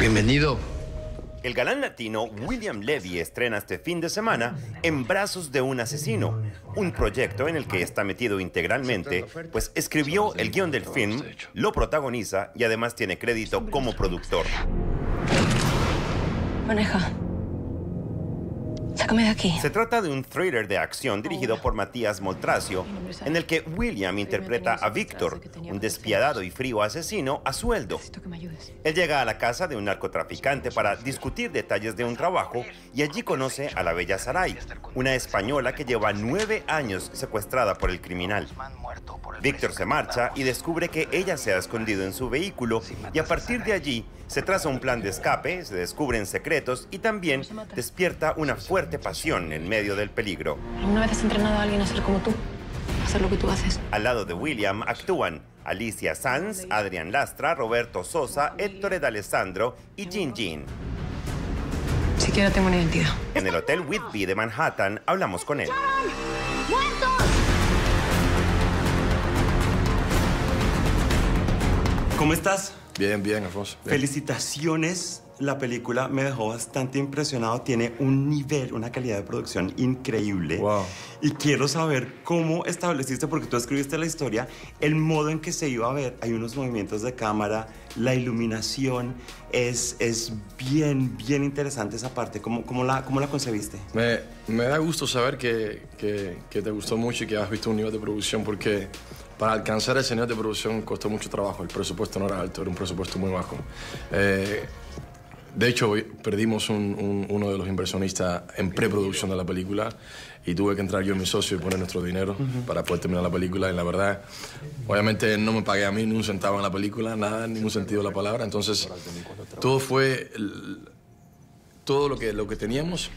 Bienvenido. El galán latino William Levy estrena este fin de semana En brazos de un asesino, un proyecto en el que está metido integralmente, pues escribió el guion del film, lo protagoniza y además tiene crédito como productor. Maneja. Sácame de aquí. Se trata de un thriller de acción dirigido por Matías Moltracio, en el que William interpreta a Víctor, un despiadado y frío asesino a sueldo. Él llega a la casa de un narcotraficante para discutir detalles de un trabajo y allí conoce a la bella Saray, una española que lleva nueve años secuestrada por el criminal. Víctor se marcha y descubre que ella se ha escondido en su vehículo y a partir de allí se traza un plan de escape, se descubren secretos y también despierta una fuerte pasión en medio del peligro. ¿Alguna vez has entrenado a alguien a ser como tú? A hacer lo que tú haces. Al lado de William actúan Alicia Sanz, Adrián Lastra, Roberto Sosa, Héctor D'Alessandro y Jin Jin. Siquiera tengo una identidad. En el Hotel Whitby de Manhattan hablamos con él. ¿Cómo estás? Bien, bien, Alfonso. Bien. Felicitaciones. La película me dejó bastante impresionado. Tiene un nivel, una calidad de producción increíble. Wow. Y quiero saber cómo estableciste, porque tú escribiste la historia, el modo en que se iba a ver. Hay unos movimientos de cámara, la iluminación. Es, es bien, bien interesante esa parte. ¿Cómo, cómo, la, cómo la concebiste? Me, me da gusto saber que, que, que te gustó mucho y que has visto un nivel de producción porque para alcanzar ese nivel de producción costó mucho trabajo. El presupuesto no era alto, era un presupuesto muy bajo. Eh, de hecho, perdimos un- un- uno de los inversionistas en preproducción de la película y tuve que entrar yo y mi socio y poner nuestro dinero para poder terminar la película. Y la verdad, obviamente no me pagué a mí ni un centavo en la película, nada, en ningún sentido de la palabra. Entonces, todo fue... el- todo lo que, lo que teníamos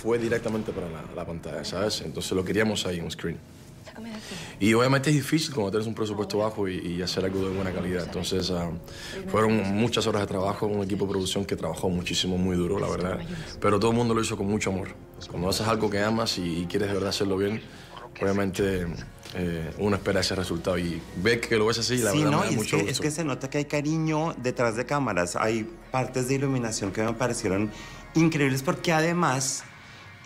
fue directamente para la, la pantalla, ¿sabes? Entonces lo queríamos ahí en un screen. Sácame de aquí. Y obviamente es difícil cuando tienes un presupuesto bajo y, y hacer algo de buena calidad. Entonces ah, fueron muchas horas de trabajo, un equipo de producción que trabajó muchísimo, muy duro, la verdad. Pero todo el mundo lo hizo con mucho amor. Cuando haces algo que amas y, y quieres de verdad hacerlo bien, obviamente eh, uno espera ese resultado y ve que lo ves así, la sí, verdad ¿no? me da mucho que, gusto. es que se nota que hay cariño detrás de cámaras. Hay partes de iluminación que me parecieron increíbles porque además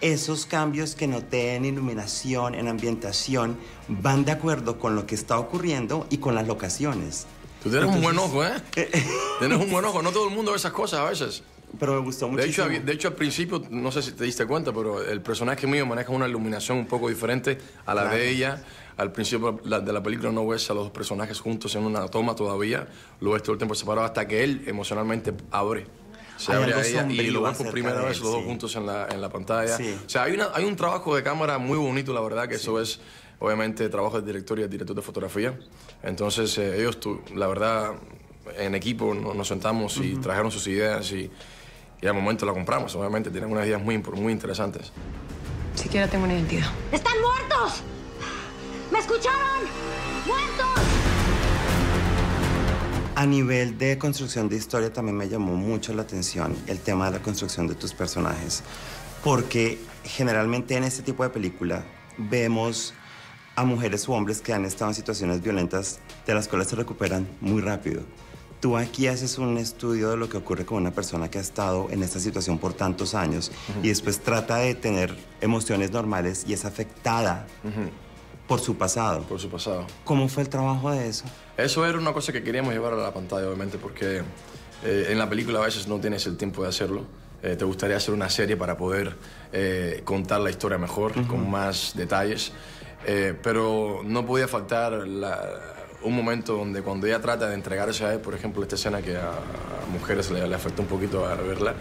esos cambios que noté en iluminación, en ambientación, van de acuerdo con lo que está ocurriendo y con las locaciones. Tú tienes un buen Entonces- ojo, ¿eh? tienes un buen ojo. No todo el mundo ve esas cosas a veces. Pero me gustó De muchísimo. hecho, de hecho, al principio, no sé si te diste cuenta, pero el personaje mío maneja una iluminación un poco diferente a la Claro. de ella. Al principio de la película no ves a los dos personajes juntos en una toma todavía. Lo ves todo el tiempo separado hasta que él emocionalmente abre. Se abre a ella y lo ves acerca por primera de vez él, los dos sí. juntos en la, en la pantalla. Sí. O sea, hay, una, hay un trabajo de cámara muy bonito, la verdad, que eso es obviamente trabajo del director y del director de fotografía. Entonces, eh, ellos, tu- la verdad, en equipo no- nos sentamos y trajeron sus ideas y, y al momento la compramos. Obviamente, tienen unas ideas muy, muy interesantes. Siquiera tengo una identidad. ¡Están muertos! ¿Me escucharon? ¡Muertos! A nivel de construcción de historia también me llamó mucho la atención el tema de la construcción de tus personajes, porque generalmente en este tipo de película vemos a mujeres o hombres que han estado en situaciones violentas de las cuales se recuperan muy rápido. Tú aquí haces un estudio de lo que ocurre con una persona que ha estado en esta situación por tantos años y después trata de tener emociones normales y es afectada por su pasado. Por su pasado. ¿Cómo fue el trabajo de eso? Eso era una cosa que queríamos llevar a la pantalla, obviamente, porque eh, en la película a veces no tienes el tiempo de hacerlo. Eh, te gustaría hacer una serie para poder eh, contar la historia mejor, con más detalles. Eh, pero no podía faltar la- un momento donde cuando ella trata de entregarse a él, por ejemplo, esta escena que a, mujeres le, le afecta un poquito a verla,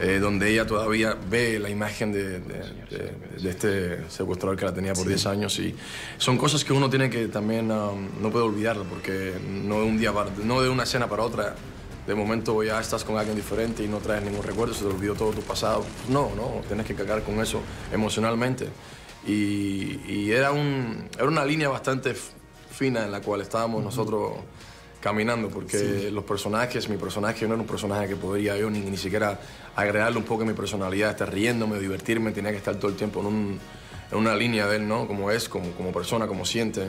eh, donde ella todavía ve la imagen de, de- de- de este secuestrador que la tenía por 10 años y son cosas que uno tiene que también um, no puede olvidarlo porque no de un día para- no de una escena para otra de momento ya estás con alguien diferente y no traes ningún recuerdo, se te olvidó todo tu pasado. No, no, tienes que cargar con eso emocionalmente. Y, y era, un, era una línea bastante fina en la cual estábamos nosotros caminando, porque los personajes, mi personaje no era un personaje que podría yo ni, ni siquiera agregarle un poco a mi personalidad, estar riéndome, divertirme, tenía que estar todo el tiempo en, un- en una línea de él, ¿no? Como es, como, como persona, como siente.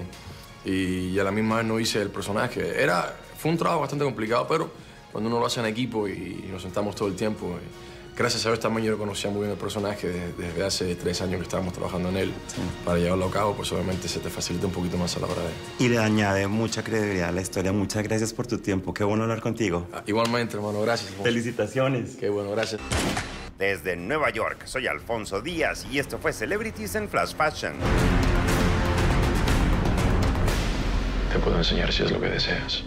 Y, y a la misma vez no hice el personaje. Era, fue un trabajo bastante complicado, pero cuando uno lo hace en equipo y, nos sentamos todo el tiempo. Gracias a Dios también yo conocía muy bien el personaje desde, hace tres años que estábamos trabajando en él. Para llevarlo a cabo, pues obviamente se te facilita un poquito más a la hora de... Y le añade mucha credibilidad a la historia. Muchas gracias por tu tiempo. Qué bueno hablar contigo. Ah, igualmente, hermano. Gracias. Felicitaciones. Qué bueno, gracias. Desde Nueva York, soy Alfonso Díaz y esto fue Celebrities en Flash Fashion. Te puedo enseñar si es lo que deseas.